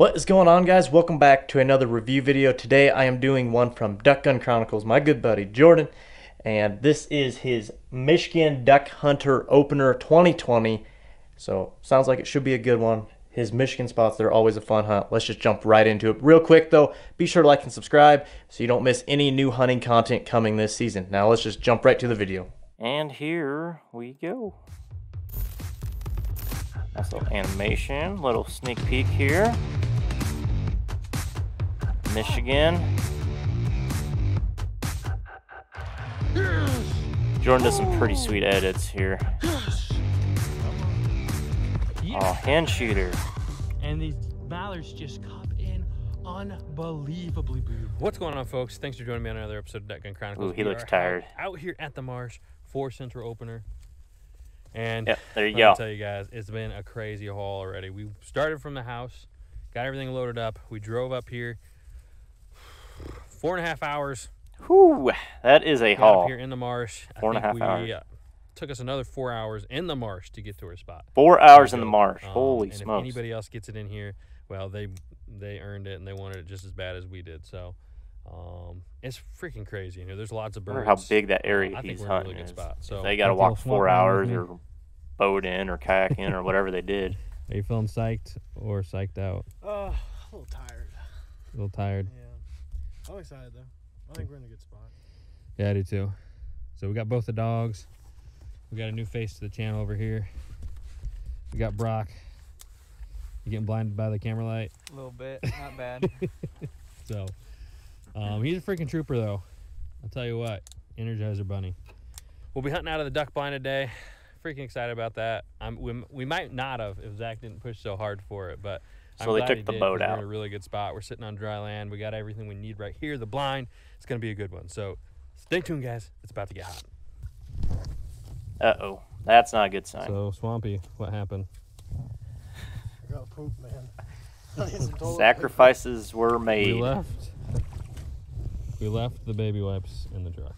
What is going on guys? Welcome back to another review video. Today I am doing one from Duck Gun Chronicles, my good buddy Jordan. And this is his Michigan Duck Hunter Opener 2020. So sounds like it should be a good one. His Michigan spots, they're always a fun hunt. Let's just jump right into it. Real quick though, be sure to like and subscribe so you don't miss any new hunting content coming this season. Now let's just jump right to the video. And here we go. Nice little animation, little sneak peek here. Michigan. Jordan does some pretty sweet edits here. Oh, hand shooter. And these mallards just come in unbelievably beautiful. What's going on, folks? Thanks for joining me on another episode of Duck Gun Chronicles. Ooh, he We looks tired. Out, out here at the marsh for Central Opener. And Yep, there you let go. me tell you guys, it's been a crazy haul already. We started from the house, got everything loaded up. We drove up here. Four and a half hours. Whew, that is a Got up haul. here in the marsh. I Four and a half we, hours. Uh, took us another four hours in the marsh to get to our spot. Four hours in the marsh. Um, Holy and smokes. If anybody else gets it in here, well, they they earned it and they wanted it just as bad as we did. So um, it's freaking crazy in here. There's lots of I birds. wonder how big that Um, area I think he's we're in a hunting really good is. spot. So they got to walk four hours or boat in or kayak in or whatever they did. Are you feeling psyched or psyched out? Uh, a little tired. A little tired? Yeah. I'm excited though. I think we're in a good spot. Yeah, I do too. So we got both the dogs. We got a new face to the channel over here. We got Brock. You getting blinded by the camera light? A little bit, not bad. So, um, he's a freaking trooper though. I'll tell you what, Energizer Bunny. we'll be hunting out of the duck blind today. Freaking excited about that. I'm, we, we might not have if Zach didn't push so hard for it, but I'm So they took the did, boat 'cause We're out. in a really good spot. We're sitting on dry land. We got everything we need right here. The blind. It's gonna be a good one. So stay tuned, guys. It's about to get hot. Uh oh. That's not a good sign. So Swampy, what happened? I got poop, man. I need some toilet paper. Sacrifices were We made. left. We left the baby wipes in the truck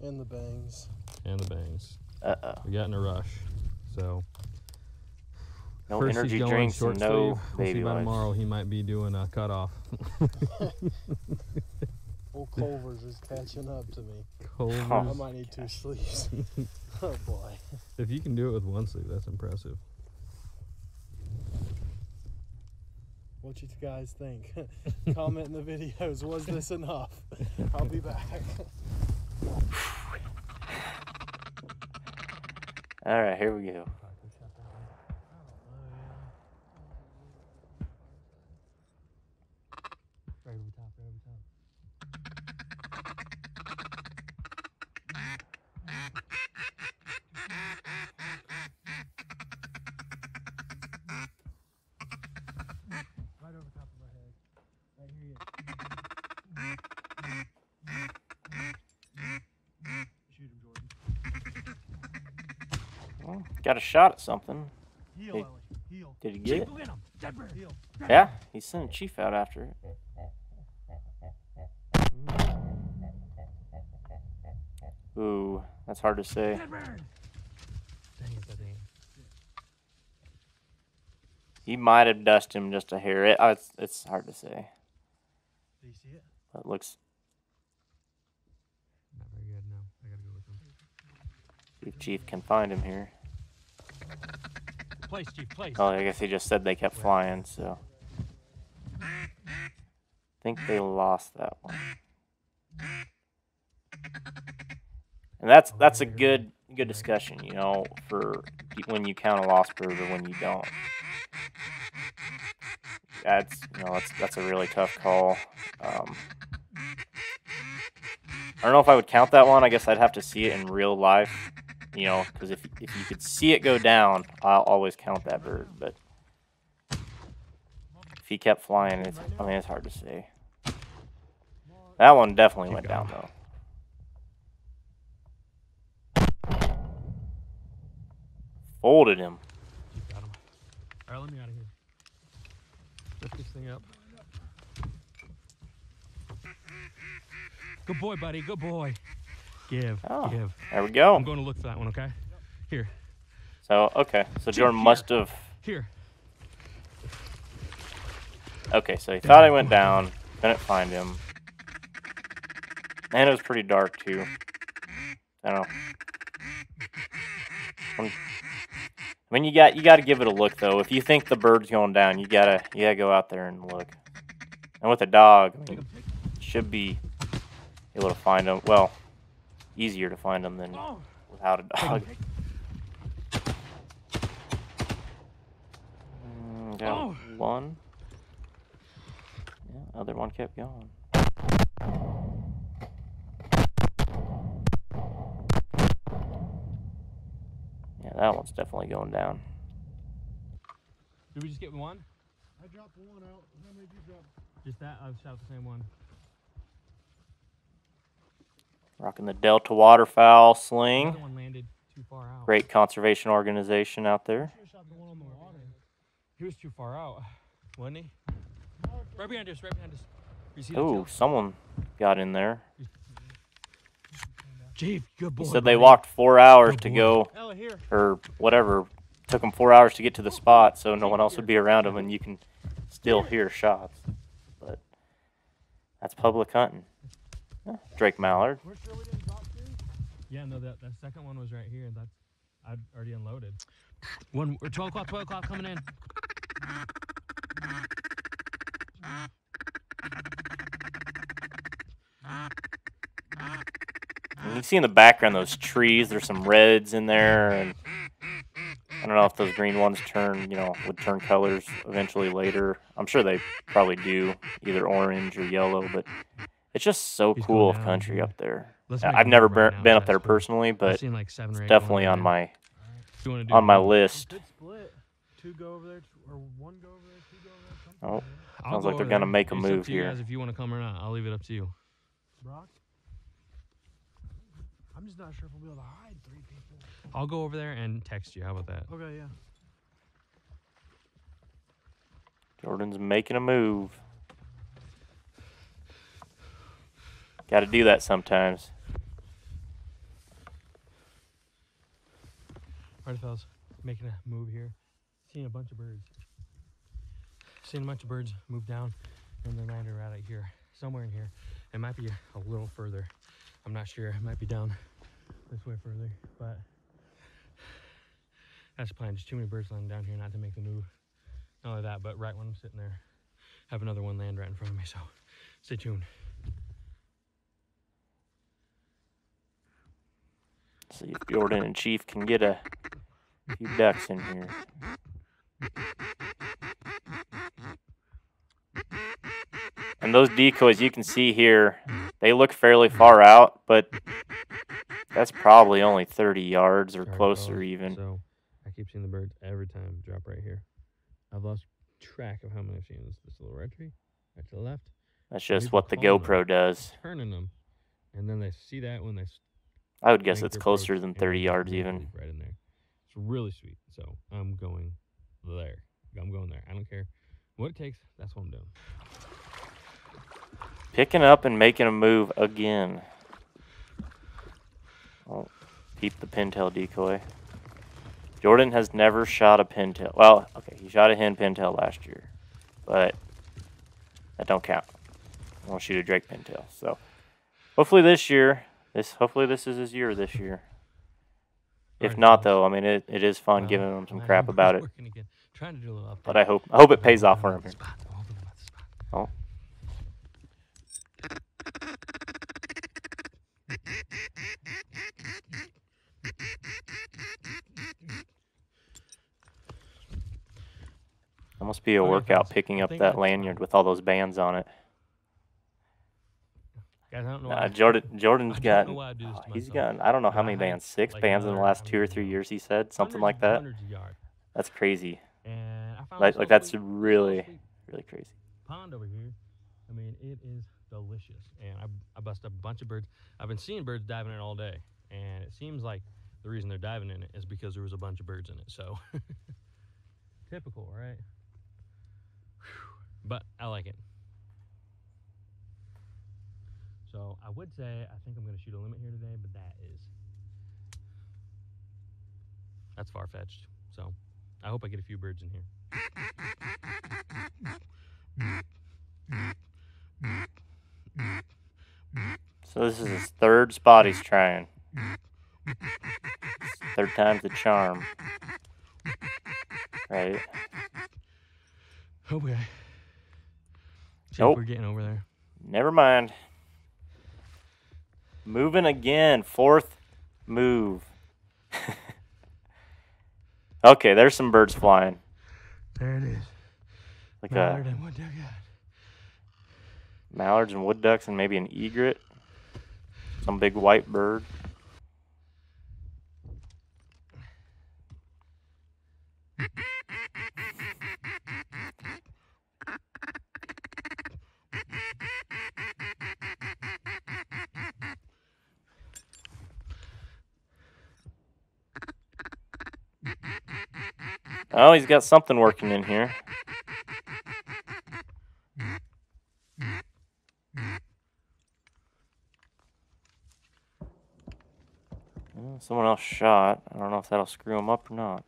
And the bangs. and the bangs. Uh oh. We got in a rush. So No first energy he's drinks short and no sleeve. We'll baby see by wipes. tomorrow he might be doing a cutoff. Old Culver's is catching up to me. Culver's. I might need two sleeves. oh boy. If you can do it with one sleeve, that's impressive. What you guys think? Comment in the videos. Was this enough? I'll be back. All right, here we go. Right over top, right over top. Right over top of my head. Right here. Shoot him, Jordan. Well, got a shot at something. Heel, Hey. Ellie. Did he get it? Look at him. Dead bird. Heel. Yeah, he sent a chief out after it. Ooh, that's hard to say. Dead bird. Dang it, that thing. He might have dusted him just a hair. It, uh, it's, it's hard to say. Do you see it? But it looks. Not very good, no. I gotta go with him. See if Chief can find him here. Place, Chief. Place. Oh, I guess he just said they kept flying, so. I think they lost that one. And that's that's a good good discussion, you know, for when you count a loss bird or when you don't. That's you know that's that's a really tough call. Um, I don't know if I would count that one. I guess I'd have to see it in real life, you know, because if if you could see it go down, I'll always count that bird. But if he kept flying, it's I mean it's hard to say. That one definitely went down though. Folded him. Got him. Alright, let me out of here. Lift this thing up. Good boy, buddy. Good boy. Give. Oh. Give. There we go. I'm going to look for that one, okay? Here. So okay, so Jordan must have Here. Okay, so he thought I went down. Couldn't find him. And it was pretty dark too. I don't know. Um, I mean, you got you got to give it a look though. If you think the bird's going down, you gotta you gotta go out there and look. And with a dog, I mean, should be able to find him. Well, easier to find them than without a dog. Mm, got one. Yeah, other one kept going. Yeah, that one's definitely going down. Did we just get one? I dropped one out. How many did you drop? Just that? I've shot the same one. Rocking the Delta Waterfowl sling. other one landed too far out. Great conservation organization out there. You shot the one on the water. He was too far out, wasn't he? Right behind us, right behind us. You see the Oh, someone got in there. Chief, good boy. He said they walked four hours to go, or whatever. Took them four hours to get to the spot, so no one else would be around them, and you can still hear shots. But that's public hunting. Yeah, Drake Mallard. We're sure we didn't drop two? Yeah, no, that, that second one was right here. That's I'd already unloaded. One or twelve o'clock, twelve o'clock coming in. And you see in the background those trees. There's some reds in there, and I don't know if those green ones turn, you know, would turn colors eventually later. I'm sure they probably do, either orange or yellow. But it's just so He's cool of country up there. I- make a I've never right been now, up there personally, I've but seen like seven or it's eight definitely going on my You on my list. Two go over there, or one go over there, two go over there. Oh. I'll Sounds like they're over gonna there. make a It's up move to you here. guys if you want to come or not, I'll leave it up to you. Brock? I'm just not sure if we'll be able to hide three people. I'll go over there and text you. How about that? Okay, yeah. Jordan's making a move. Got to do that sometimes. Alright, fellas, making a move here. Seeing a bunch of birds. Seeing a bunch of birds move down, and they landed right out here, somewhere in here. It might be a little further. I'm not sure. It might be down this way further, but that's the plan. Just too many birds landing down here not to make the move. Not only that, but right when I'm sitting there, have another one land right in front of me. So stay tuned. See if Jordan and Chief can get a few ducks in here. And those decoys you can see here, they look fairly far out, but that's probably only 30 yards or closer even. So I keep seeing the birds every time drop right here. I've lost track of how many I've seen. This this little red tree, right to the left. That's just what the follow them, GoPro does. Turning them, and then they see that when they I would guess it's closer than 30 yards even. right in there. It's really sweet. So I'm going there. I'm going there. I don't care what it takes. That's what I'm doing. Picking up and making a move again. Oh, peep the pintail decoy. Jordan has never shot a pintail. Well, okay, he shot a hen pintail last year, but that don't count. I want to shoot a drake pintail. So hopefully this year, this hopefully this is his year this year. If not, though, I mean it, it is fun Well, giving him some crap about it. again. Trying to do a little. But I hope I hope it pays off for him. the spot. I'm hoping about the spot. Oh. That must be a workout picking up that lanyard with all those bands on it. Guys, I don't know. Why- Jordan Jordan's got don't know why I do this oh, to uh, he's got I don't know how many bands, six like, bands in the last two or three years. He said something like that. Hundreds of yards. That's crazy, And I found like like that's sweet- this little really really crazy. pond over here. I mean, it is delicious, and I, I bust a bunch of birds. I've been seeing birds diving in all day, and it seems like the reason they're diving in it is because there was a bunch of birds in it. So typical, right? Whew. But I like it. So I would say I think I'm going to shoot a limit here today, but that is that's far fetched. So I hope I get a few birds in here. So this is his third spot he's trying. Third time's the charm. Right? Okay. Nope. we're getting over there. Never mind. Moving again. Fourth move. okay, there's some birds flying. There it is. Like Mallard a and wood duck. mallards and wood ducks and maybe an egret. Some big white bird. Oh, he's got something working in here. Someone else shot. I don't know if that'll screw him up or not.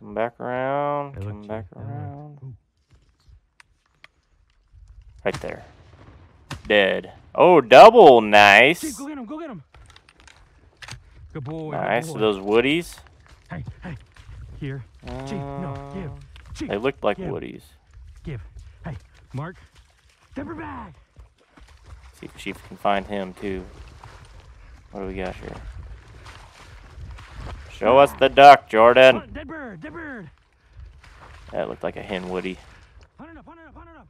Come back around. Come back around. Right there. Dead. Oh, double. Chief, Nice. go get him. Go get him. Good boy. Nice. Good So boy. those woodies. Hey, hey. Here. Chief, no, give. Uh, Chief, They looked like give. woodies. give. Hey, Mark. Temper bag. See if Chief can find him too. What do we got here? Show us the duck, Jordan. Dead bird. Dead bird. That looked like a hen woody. Hunt it up. Hunt it up. Hunt it up.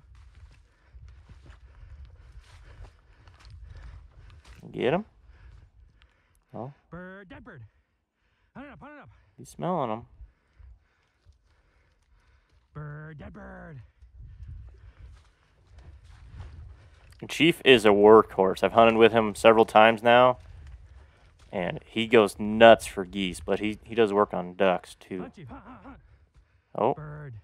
Get him? Oh. Bird. Dead bird. Hunt it up. Hunt it up. He's smelling them. Bird. Dead bird. Chief is a workhorse. I've hunted with him several times now, and he goes nuts for geese. But he he does work on ducks too. Hunt, Chief. Hunt, hunt, hunt. Oh, Bird.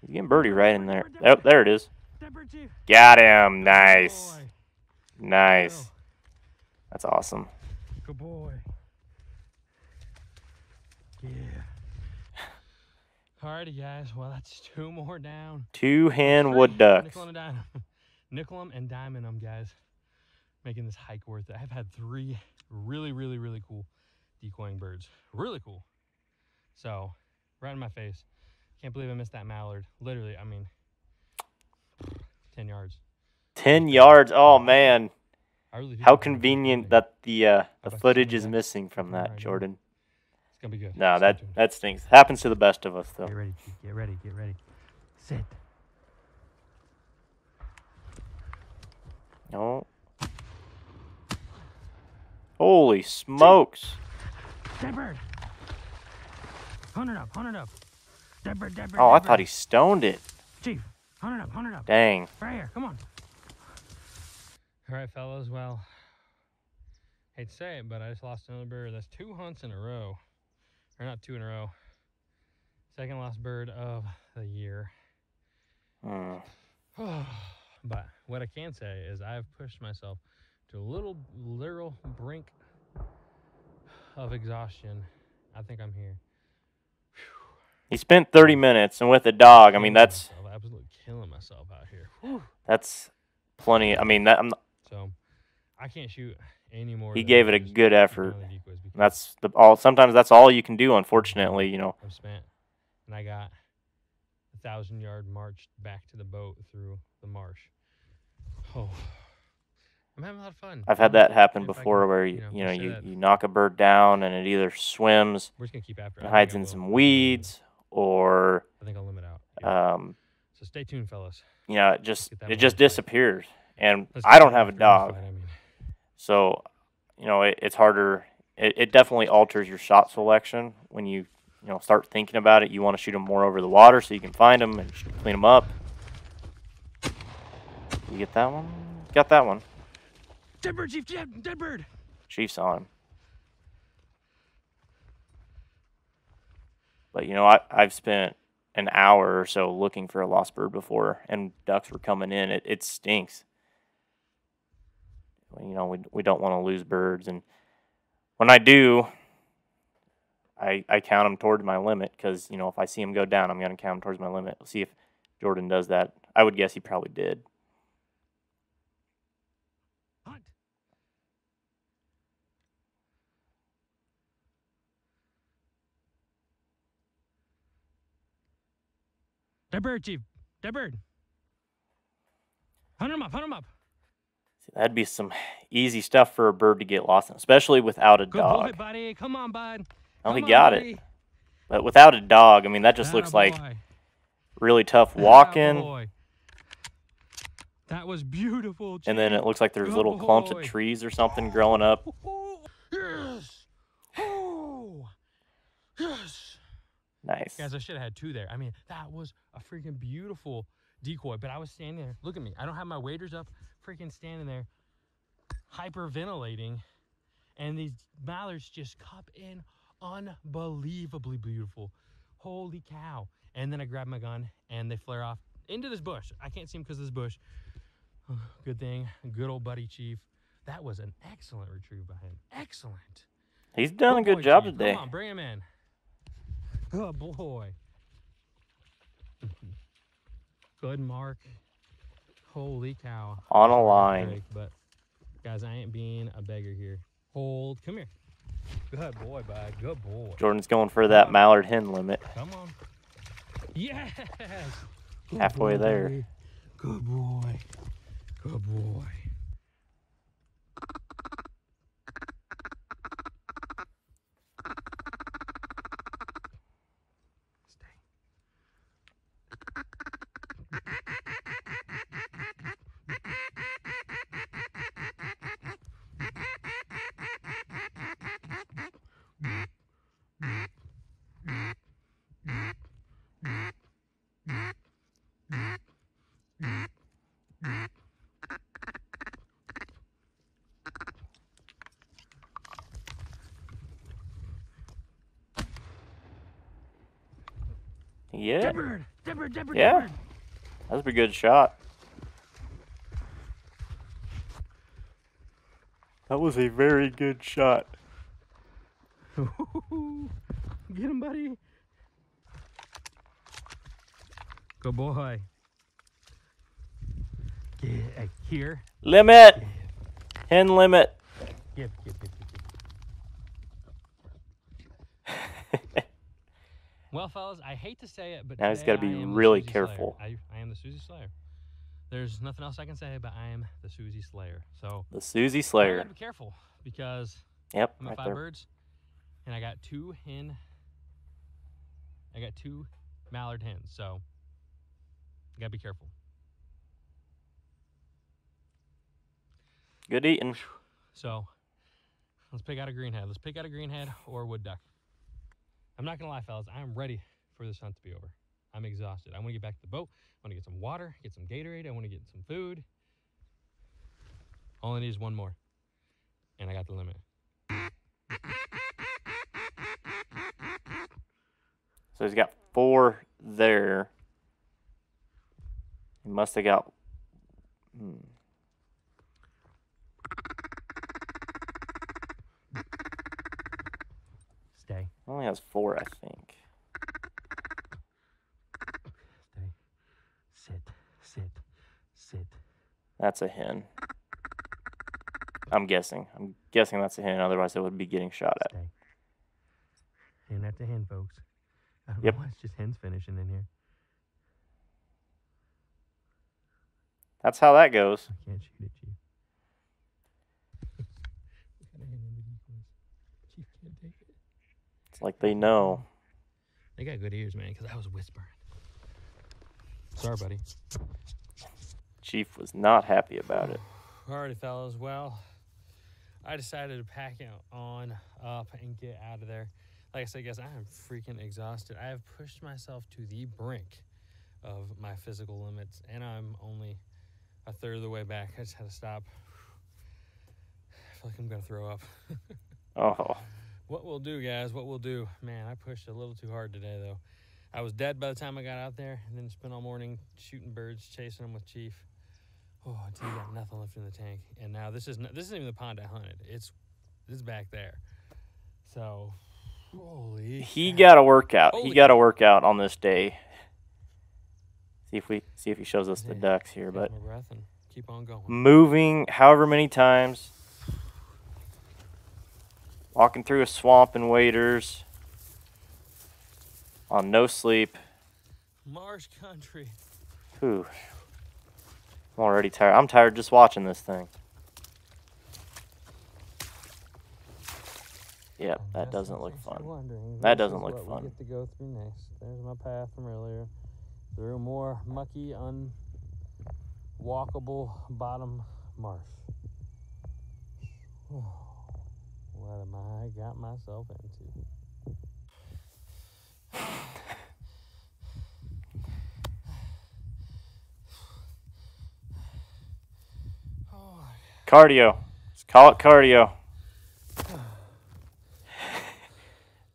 he's getting birdie right in there. Oh, there it is. Dead bird, Chief. Got him. Nice, nice. That's awesome. Good boy. Yeah. Alrighty, guys. Well, that's two more down. Two hen wood ducks. Nickel and diamond. Nickel 'em and diamond 'em, guys. Making this hike worth it. I've had three really, really, really cool decoying birds. Really cool. So, right in my face. Can't believe I missed that mallard. Literally, I mean, 10 yards. Ten yards. Oh man. I really How think I'm gonna convenient that the uh, the footage is back missing from from that, right. Jordan. It's going to be good. No, that that stinks. Happens to the best of us, though. Get ready, Chief. Get ready. Get ready. Sit. No. Holy smokes! Dead bird. Hunt it up. Hunt it up. Dead bird. Dead bird. Oh, I dead thought he stoned it. Chief, hunt it up. Hunt it up. Dang. Right here. Come on. All right, fellas. Well, hate to say it, but I just lost another bird. That's two hunts in a row. Or not two in a row. Second last bird of the year. Hmm. but what I can say is I've pushed myself to a little literal brink of exhaustion. I think I'm here. He spent 30 minutes, and with a dog, I mean that's myself, absolutely killing myself out here. that's plenty. I mean that I'm, So I can't shoot any more. he gave it a good effort. going with the decoys because That's the all. Sometimes that's all you can do. Unfortunately, you know. I've spent, and I got a thousand yard march back to the boat through the marsh. Oh, I'm having a lot of fun. I've had that happen I can, before, where you know, you know you, you knock a bird down and it either swims We're just gonna keep after. it. and hides in some think I will. weeds, or I think I'll limit out. Um, so stay tuned, fellas. you know, it just it just disappears. And Let's I don't have a dog, fight, I mean. so you know it, it's harder. It, it definitely alters your shot selection when you you know start thinking about it. You want to shoot them more over the water so you can find them and clean them up. You get that one? Got that one. Dead bird, chief. Dead, dead bird. Chiefs on him. But you know, I I've spent an hour or so looking for a lost bird before, and ducks were coming in. It it stinks. You know, we we don't want to lose birds, and when I do, I, I count them towards my limit because you know if I see him go down, I'm gonna count him towards my limit. We'll see if Jordan does that. I would guess he probably did. That bird, Chief. That bird. Hunt him up. Hunt him up. That'd be some easy stuff for a bird to get lost in, especially without a dog. boy, buddy. Come on, bud. Oh, Come on, got it. But without a dog, I mean that just looks like really tough walking. That was beautiful. And then it looks like there's Good little clumps of trees or something growing up. Yes. Oh. Yes. Nice. Guys, I should have had two there. I mean, that was a freaking beautiful decoy. But I was standing there. Look at me. I don't have my waders up. Freaking standing there, hyperventilating, and these mallards just cup in unbelievably beautiful. Holy cow! And then I grab my gun and they flare off into this bush. I can't see them because of this bush. Good thing, good old buddy chief. That was an excellent retrieve by him. Excellent. He's done a Good good boy, job Chief. today. Come on, bring him in. Good boy. Good mark. Holy cow. On a line. But guys, I ain't being a beggar here. Hold. Come here. Good boy, bud. Good boy. Jordan's going for that mallard hen limit. Come on. Yes. Good Halfway boy, there. Good boy. Good boy. Yeah, Dead bird. Dead bird. Dead bird. Yeah. Dead that was a good shot. That was a very good shot. Get him, buddy. Good boy. Get uh, here. Limit! Hen limit give, give. Well, fellas, I hate to say it, but Now he's today gotta be I am the really careful. I, I am the Susie Slayer. There's nothing else I can say, but I am the Susie Slayer. So The Susie I Slayer. gotta be careful because Yep, I'm at right five there. birds, and I got two hen. I got two mallard hens, so I gotta be careful. Good eating. So let's pick out a greenhead. Let's pick out a greenhead or a wood duck. I'm not gonna lie, fellas. I am ready for this hunt to be over. I'm exhausted. I want to get back to the boat. I want to get some water, get some Gatorade. I want to get some food. All I need is one more, and I got the limit. So he's got four there. He must have got. Hmm. Stay, Only has four, I think. stay, sit, sit, sit. That's a hen. I'm guessing. I'm guessing that's a hen. Otherwise, it would be getting shot at. Stay. And that's a hen, folks. I don't Yep. know why it's just hens finishing in here. That's how that goes. I can't shoot it, Chief. what kind of hen in the decoys? Chief can't take it. It's like they know. They got good ears, man, because I was whispering. Sorry, buddy. Chief was not happy about it. Alrighty, fellas. Well, I decided to pack it on up and get out of there. Like I said, guys, I am freaking exhausted. I have pushed myself to the brink of my physical limits, and I'm only a third of the way back. I just had to stop. I feel like I'm gonna throw up. Oh, What we'll do, guys, what we'll do. Man, I pushed a little too hard today, though. I was dead by the time I got out there, and then spent all morning shooting birds, chasing them with Chief. Oh, until you got nothing left in the tank. And now this is not, this isn't even the pond I hunted. It's it's back there. So Holy. he got a workout. He got a workout on this day. See if we see if he shows us the ducks here, but my breath and keep on going. moving however many times, walking through a swamp in waders, on no sleep. Marsh country. Whew. I'm already tired. I'm tired just watching this thing. Yep, oh, that Yes, doesn't look fun. wondering, That doesn't look fun. Get to go through next. There's my path from earlier. Through more mucky, unwalkable bottom marsh. Oh. What am I got myself into? Oh, Cardio. Let's call it cardio.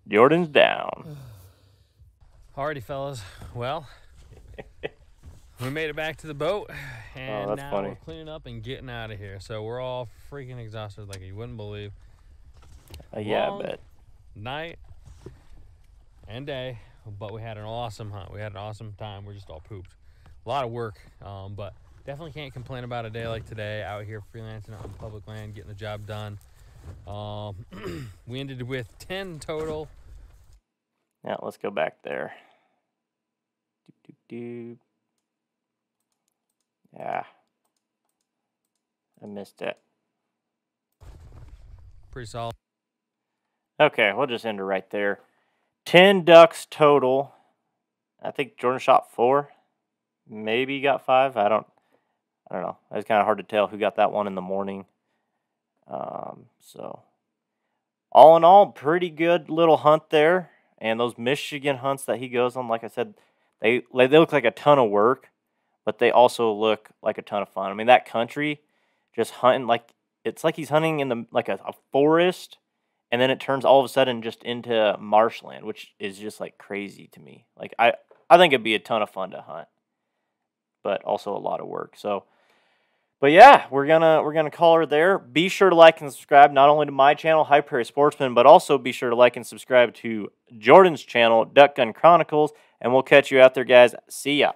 Jordan's down. Alrighty, fellas. Well, we made it back to the boat, oh, and that's now funny. we're cleaning up and getting out of here. So we're all freaking exhausted, like you wouldn't believe. Uh, yeah, Long bet. Night and day, but we had an awesome hunt. We had an awesome time. We're just all pooped. A lot of work, um, but definitely can't complain about a day like today out here freelancing out on public land, getting the job done. Um, we ended with 10 total. Yeah, let's go back there. Doop, doop, doop. Yeah. I missed it. Pretty solid. Okay, we'll just end it right there. 10 ducks total. I think Jordan shot four. Maybe got five. I don't I don't know. It's kind of hard to tell who got that one in the morning. Um, so all in all, pretty good little hunt there. And those Michigan hunts that he goes on, like I said, they they look like a ton of work, but they also look like a ton of fun. I mean, that country, just hunting like it's like he's hunting in the like a, a forest, and then it turns all of a sudden just into marshland, which is just like crazy to me. Like I I think it'd be a ton of fun to hunt, but also a lot of work. So. But yeah, we're gonna we're gonna call her there. Be sure to like and subscribe not only to my channel, High Prairie Sportsmen, but also be sure to like and subscribe to Jordan's channel, Duck Gun Chronicles, and we'll catch you out there, guys. See ya.